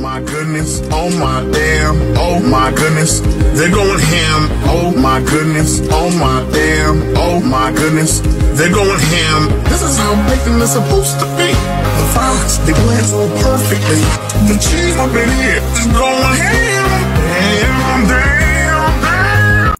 my goodness, oh my damn, oh my goodness, they're going ham, oh my goodness, oh my damn, oh my goodness, they're going ham. This is how bacon is supposed to be. The fox, they blend so perfectly. The cheese up in here is going.